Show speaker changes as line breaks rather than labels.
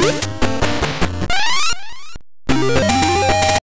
you